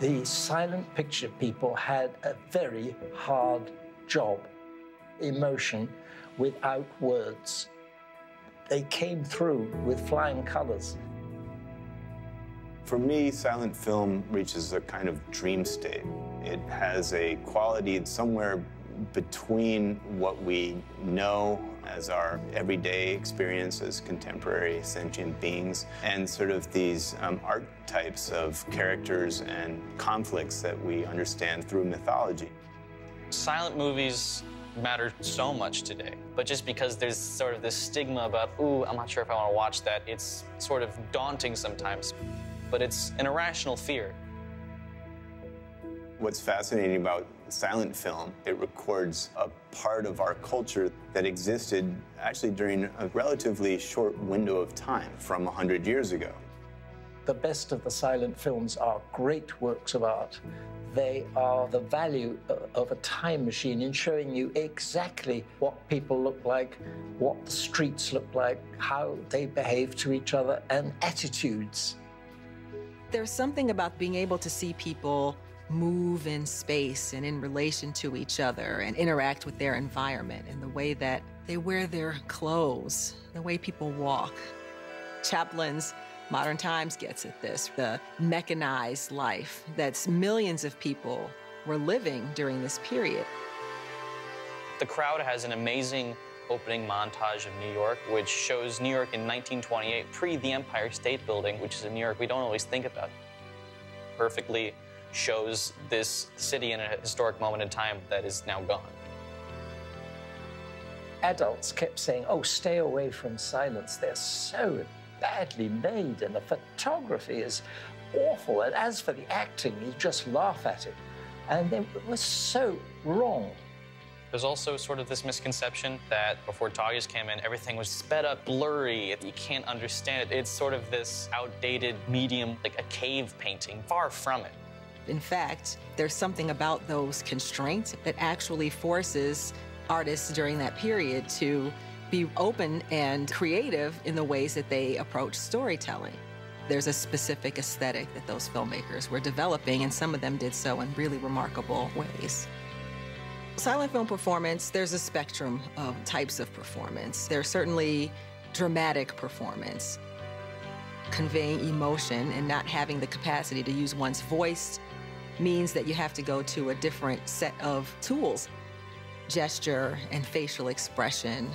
The silent picture people had a very hard job. Emotion without words. They came through with flying colors. For me, silent film reaches a kind of dream state. It has a quality somewhere between what we know as our everyday experience as contemporary sentient beings and sort of these um, archetypes of characters and conflicts that we understand through mythology. Silent movies matter so much today, but just because there's sort of this stigma about, ooh, I'm not sure if I want to watch that, it's sort of daunting sometimes. But it's an irrational fear. What's fascinating about silent film, it records a part of our culture that existed actually during a relatively short window of time from 100 years ago. The best of the silent films are great works of art. They are the value uh, of a time machine in showing you exactly what people look like, what the streets look like, how they behave to each other, and attitudes. There's something about being able to see people move in space and in relation to each other and interact with their environment and the way that they wear their clothes, the way people walk. Chaplin's Modern Times gets at this the mechanized life that millions of people were living during this period. The crowd has an amazing opening montage of New York, which shows New York in 1928, pre the Empire State Building, which is in New York we don't always think about. Perfectly shows this city in a historic moment in time that is now gone. Adults kept saying, oh, stay away from silents. They're so badly made, and the photography is awful. And as for the acting, you just laugh at it. And it was so wrong. There's also sort of this misconception that before talkies came in, everything was sped up, blurry, you can't understand it. It's sort of this outdated medium, like a cave painting. Far from it. In fact, there's something about those constraints that actually forces artists during that period to be open and creative in the ways that they approach storytelling. There's a specific aesthetic that those filmmakers were developing, and some of them did so in really remarkable ways. Silent film performance, there's a spectrum of types of performance. There's certainly dramatic performance, conveying emotion and not having the capacity to use one's voice means that you have to go to a different set of tools gesture and facial expression.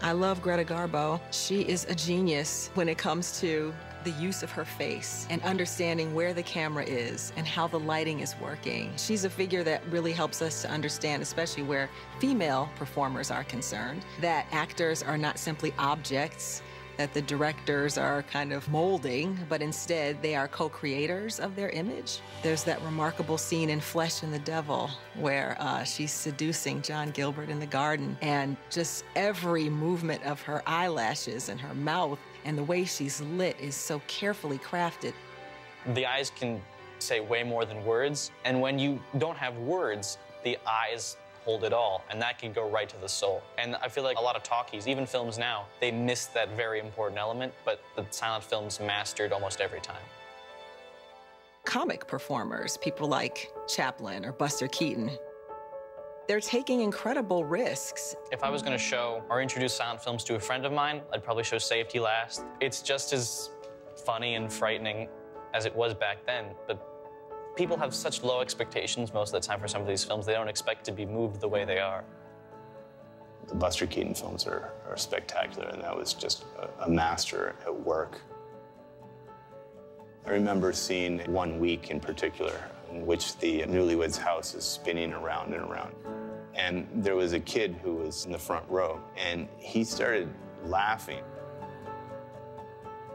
I love Greta Garbo. She is a genius when it comes to the use of her face and understanding where the camera is and how the lighting is working. She's a figure that really helps us to understand, especially where female performers are concerned, that actors are not simply objects that the directors are kind of molding, but instead they are co creators of their image. There's that remarkable scene in Flesh and the Devil where uh, she's seducing John Gilbert in the garden, and just every movement of her eyelashes and her mouth and the way she's lit is so carefully crafted. The eyes can say way more than words, and when you don't have words, the eyes hold it all, and that can go right to the soul. And I feel like a lot of talkies, even films now, they miss that very important element, but the silent films mastered almost every time. Comic performers, people like Chaplin or Buster Keaton, they're taking incredible risks. If I was going to show or introduce silent films to a friend of mine, I'd probably show Safety Last. It's just as funny and frightening as it was back then, but people have such low expectations most of the time for some of these films. They don't expect to be moved the way they are. The Buster Keaton films are, are spectacular, and that was just a, a master at work. I remember seeing one week in particular in which the newlyweds house is spinning around and around. And there was a kid who was in the front row, and he started laughing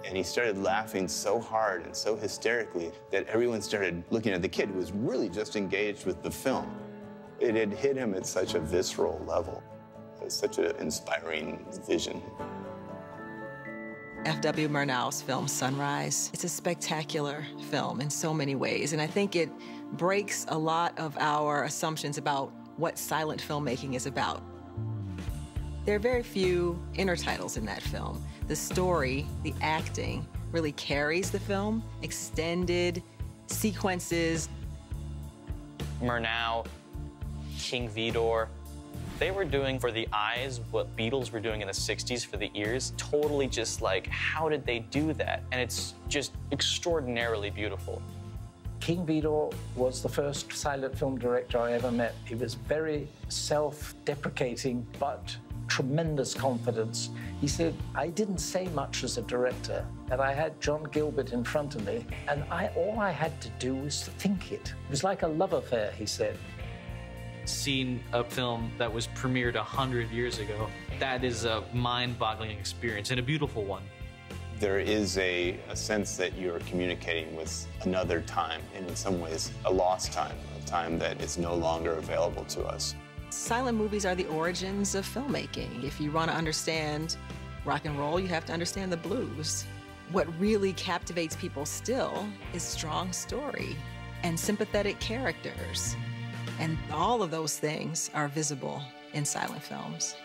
and he started laughing so hard and so hysterically that everyone started looking at the kid who was really just engaged with the film. It had hit him at such a visceral level. It was such an inspiring vision. F.W. Murnau's film Sunrise. It's a spectacular film in so many ways, and I think it breaks a lot of our assumptions about what silent filmmaking is about. There are very few intertitles in that film the story, the acting, really carries the film. Extended sequences. Murnau, King Vidor, they were doing for the eyes what Beatles were doing in the 60s for the ears. Totally just like, how did they do that? And it's just extraordinarily beautiful. King Vidor was the first silent film director I ever met. He was very self deprecating, but tremendous confidence. He said, I didn't say much as a director, and I had John Gilbert in front of me, and I, all I had to do was think it. It was like a love affair, he said. Seeing a film that was premiered 100 years ago, that is a mind boggling experience and a beautiful one. There is a, a sense that you're communicating with another time, and in some ways, a lost time, a time that is no longer available to us. Silent movies are the origins of filmmaking. If you want to understand rock and roll, you have to understand the blues. What really captivates people still is strong story and sympathetic characters. And all of those things are visible in silent films.